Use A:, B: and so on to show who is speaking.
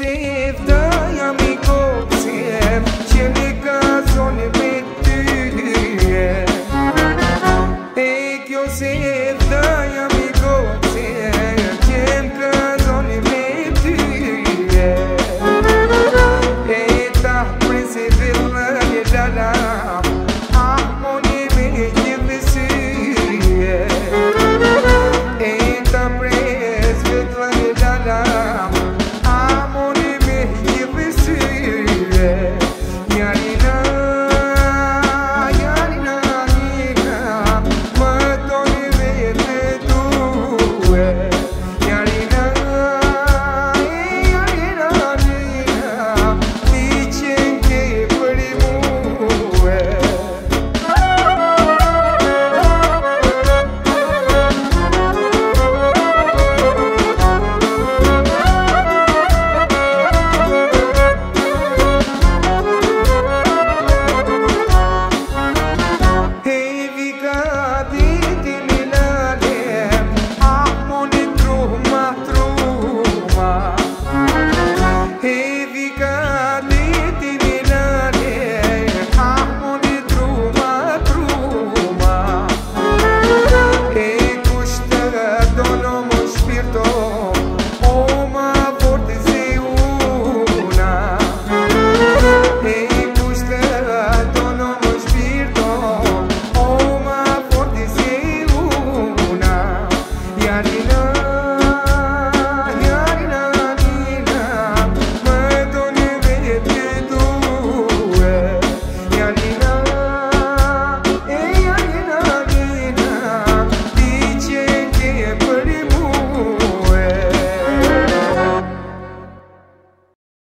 A: if the